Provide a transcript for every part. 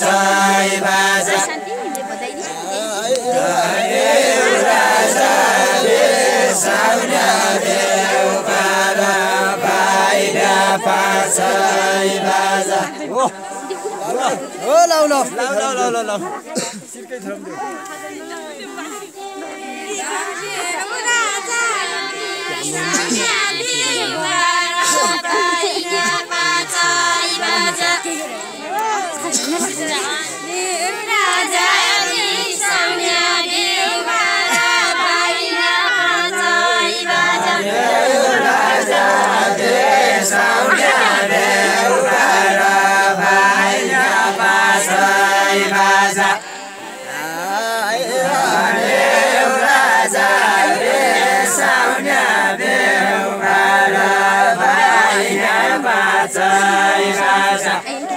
त पुछ ओ लाउ लाउ लाउ लाउ लाउ लाउ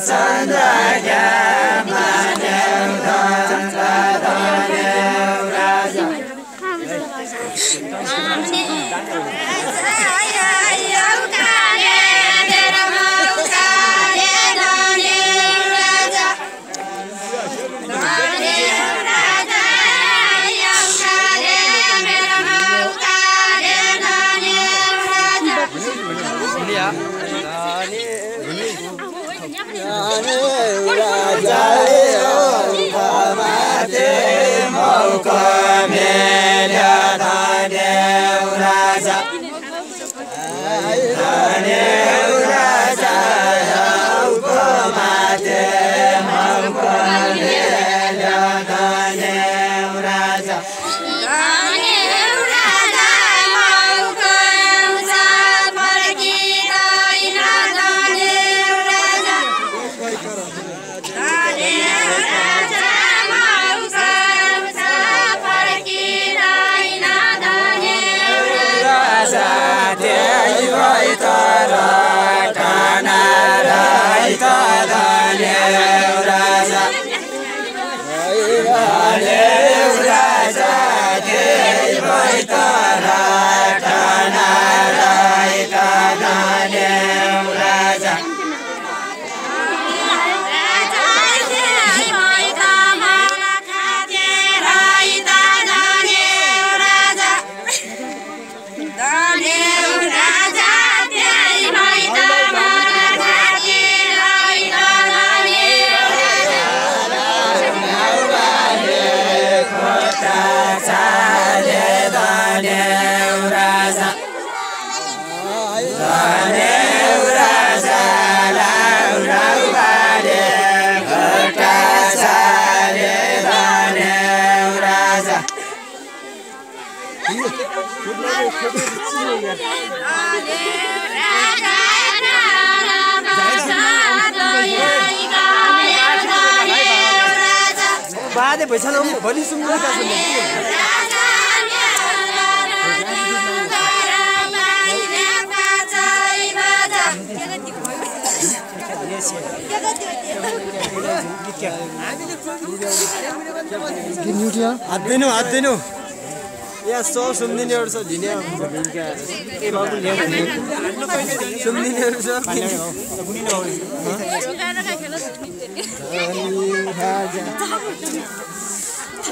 Sandaya Yeah. भइसक्यो भोलि सुन्नु हात दिनु हात दिनु। यहाँ सौ सुन्दिनेहरू छ लिने सुन्दिनेहरू छ।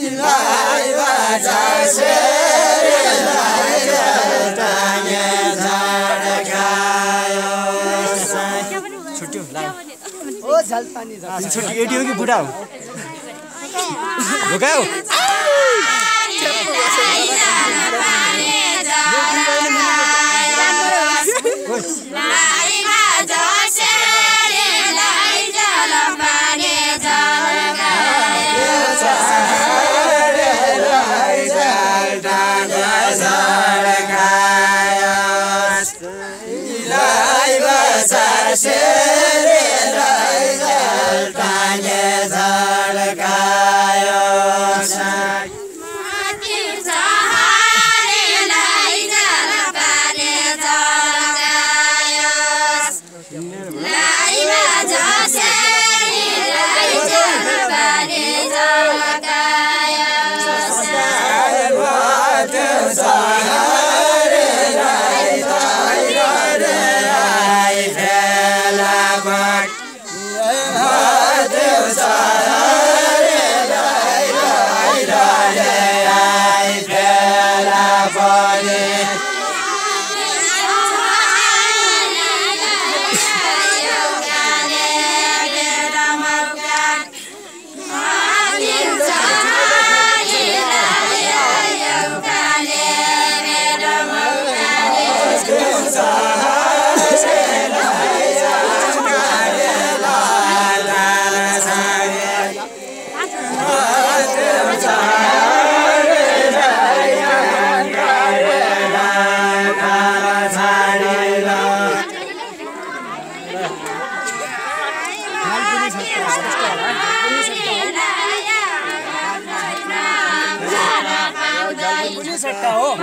के बाद एक मिनट पानी आउँछ छोटी एटी हो? कि बुढा हो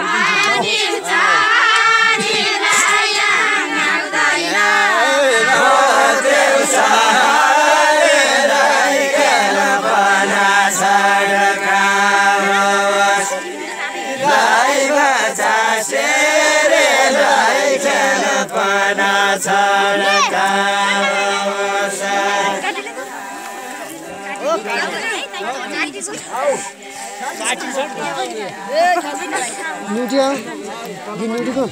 हो न्युटी न्युटीको